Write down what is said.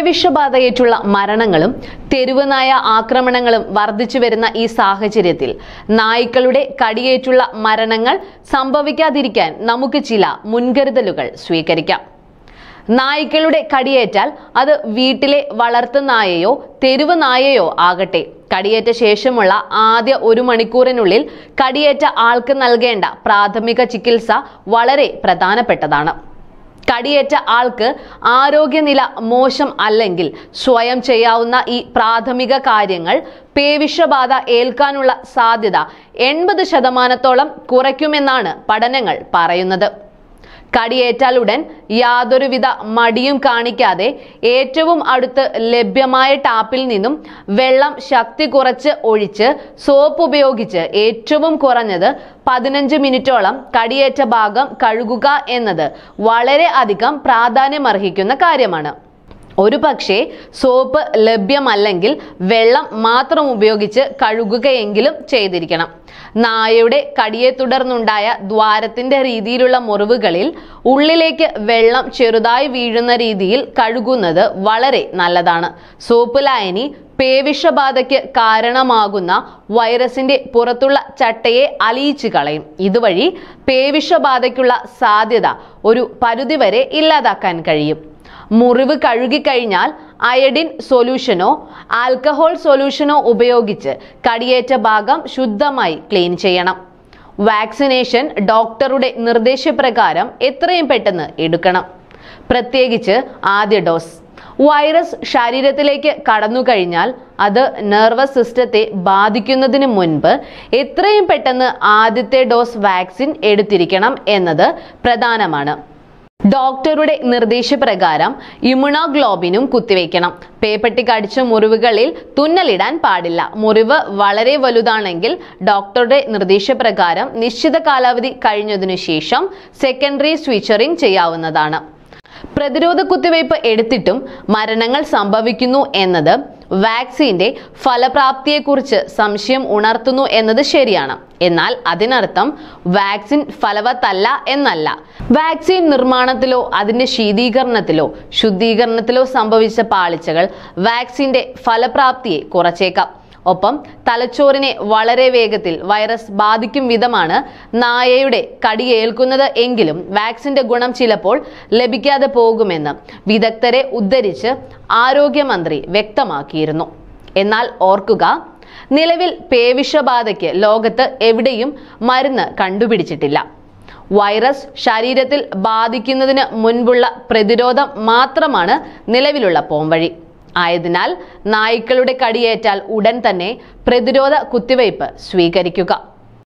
പേവിഷബാധയേറ്റുള്ള മരണങ്ങളും തെരുവനായ ആക്രമണങ്ങളും വർദ്ധിച്ചു വരുന്ന ഈ സാഹചര്യത്തിൽ നായ്ക്കളുടെ കടിയേറ്റുള്ള മരണങ്ങൾ സംഭവിക്കാതിരിക്കാൻ നമുക്ക് ചില മുൻകരുതലുകൾ സ്വീകരിക്കാം. നായ്ക്കളുടെ കടിയേറ്റാൽ അത് വീട്ടിലെ വളർത്തു നായയോ തെരുവ് നായയോ ആകട്ടെ. കടിയേറ്റ ശേഷമുള്ള ആദ്യ ഒരു മണിക്കൂറിനുള്ളിൽ കടിയേറ്റ ആൾക്ക് നൽകേണ്ട പ്രാഥമിക ചികിത്സ വളരെ പ്രധാനപ്പെട്ടതാണ്. കടിയേറ്റ ആൾക്ക് ആരോഗ്യനില മോശം അല്ലെങ്കിൽ സ്വയം ചെയ്യാവുന്ന ഈ പ്രാഥമിക കാര്യങ്ങൾ പേവിഷബാധ ഏൽക്കാനുള്ള സാധ്യത എൺപത് ശതമാനത്തോളം കുറയ്ക്കുമെന്നാണ് പഠനങ്ങൾ പറയുന്നത്. കടിയേറ്റാലുടൻ യാതൊരുവിധ മടിയും കാണിക്കാതെ ഏറ്റവും അടുത്ത് ലഭ്യമായ ടാപ്പിൽ നിന്നും വെള്ളം ശക്തി കുറച്ച് ഒഴിച്ച് സോപ്പ് ഉപയോഗിച്ച് ഏറ്റവും കുറഞ്ഞത് പതിനഞ്ച് മിനിറ്റോളം കടിയേറ്റ ഭാഗം കഴുകുക എന്നത് വളരെ അധികം പ്രാധാന്യമർഹിക്കുന്ന കാര്യമാണ്. ഒരു പക്ഷേ സോപ്പ് ലഭ്യമല്ലെങ്കിൽ വെള്ളം മാത്രം ഉപയോഗിച്ച് കഴുകുകയെങ്കിലും ചെയ്തിരിക്കണം. നായയുടെ കടിയെ തുടർന്നുണ്ടായ ദ്വാരത്തിന്റെ രീതിയിലുള്ള മുറിവുകളിൽ ഉള്ളിലേക്ക് വെള്ളം ചെറുതായി വീഴുന്ന രീതിയിൽ കഴുകുന്നത് വളരെ നല്ലതാണ്. സോപ്പ് ലായനി പേവിഷബാധയ്ക്ക് കാരണമാകുന്ന വൈറസിന്റെ പുറത്തുള്ള ചട്ടയെ അലിയിച്ചു കളയും. ഇതുവഴി പേവിഷബാധയ്ക്കുള്ള സാധ്യത ഒരു പരിധിവരെ ഇല്ലാതാക്കാൻ കഴിയും. മുറിവ് കഴുകിക്കഴിഞ്ഞാൽ അയഡിൻ സൊല്യൂഷനോ ആൽക്കഹോൾ സൊല്യൂഷനോ ഉപയോഗിച്ച് കടിയേറ്റ ഭാഗം ശുദ്ധമായി ക്ലീൻ ചെയ്യണം. വാക്സിനേഷൻ ഡോക്ടറുടെ നിർദ്ദേശപ്രകാരം എത്രയും പെട്ടെന്ന് എടുക്കണം. പ്രത്യേകിച്ച് ആദ്യ ഡോസ്. വൈറസ് ശരീരത്തിലേക്ക് കടന്നു കഴിഞ്ഞാൽ അത് നെർവസ് സിസ്റ്റത്തെ ബാധിക്കുന്നതിന് മുൻപ് എത്രയും പെട്ടെന്ന് ആദ്യത്തെ ഡോസ് വാക്സിൻ എടുത്തിരിക്കണം എന്നത് പ്രധാനമാണ്. ഡോക്ടറുടെ നിർദ്ദേശപ്രകാരം ഇമ്യൂണോഗ്ലോബിനും കുത്തിവെക്കണം. പേപ്പട്ടി കടിച്ച മുറിവുകളിൽ തുന്നലിടാൻ പാടില്ല. മുറിവ് വളരെ വലുതാണെങ്കിൽ ഡോക്ടറുടെ നിർദ്ദേശപ്രകാരം നിശ്ചിത കാലാവധി കഴിഞ്ഞതിനു ശേഷം സെക്കൻഡറി സ്വീച്ചറിംഗ് ചെയ്യാവുന്നതാണ്. പ്രതിരോധ കുത്തിവയ്പ് എടുത്തിട്ടും മരണങ്ങൾ സംഭവിക്കുന്നു എന്നത് വാക്സിന്റെ ഫലപ്രാപ്തിയെക്കുറിച്ച് സംശയം ഉണർത്തുന്നു എന്നത് ശരിയാണ്. എന്നാൽ അതിനർത്ഥം വാക്സിൻ ഫലവത്തല്ല എന്നല്ല. വാക്സിൻ നിർമ്മാണത്തിലോ അതിന്റെ ശീതീകരണത്തിലോ ശുദ്ധീകരണത്തിലോ സംഭവിച്ച പാളിച്ചകൾ വാക്സിന്റെ ഫലപ്രാപ്തിയെ കുറച്ചേക്കാം. ഒപ്പം തലച്ചോറിനെ വളരെ വേഗത്തിൽ വൈറസ് ബാധിക്കും വിധമാണ് നായയുടെ കടിയേൽക്കുന്നത് എങ്കിലും വാക്സിന്റെ ഗുണം ചിലപ്പോൾ ലഭിക്കാതെ പോകുമെന്ന് വിദഗ്ധരെ ഉദ്ധരിച്ച് ആരോഗ്യമന്ത്രി വ്യക്തമാക്കിയിരുന്നു. എന്നാൽ ഓർക്കുക നിലവിൽ പേവിഷബാധയ്ക്ക് ലോകത്ത് എവിടെയും മരുന്ന് കണ്ടുപിടിച്ചിട്ടില്ല. വൈറസ് ശരീരത്തിൽ ബാധിക്കുന്നതിന് മുൻപുള്ള പ്രതിരോധം മാത്രമാണ് നിലവിലുള്ള പോംവഴി. ആയതിനാൽ നായ്ക്കളുടെ കടിയേറ്റാൽ ഉടൻ തന്നെ പ്രതിരോധ കുത്തിവയ്പ് സ്വീകരിക്കുക.